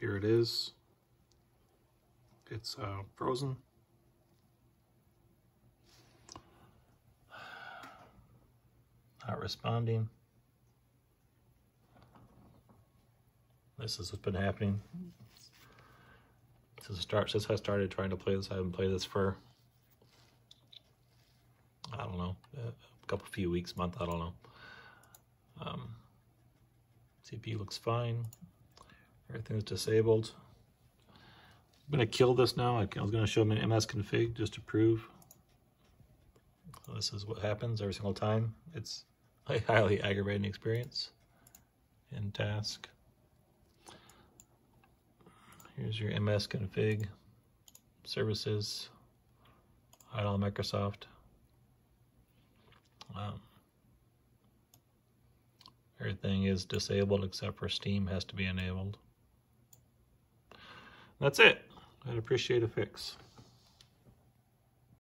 Here it is. It's uh, frozen. Not responding. This is what's been happening. Since, start, since I started trying to play this, I haven't played this for, I don't know, a couple few weeks, month, I don't know. Um, CPU looks fine. Everything's disabled. I'm gonna kill this now. I was gonna show them an MS config just to prove. So this is what happens every single time. It's a highly aggravating experience in task. Here's your MS config, services, all Microsoft. Um, everything is disabled except for Steam has to be enabled. That's it. I'd appreciate a fix.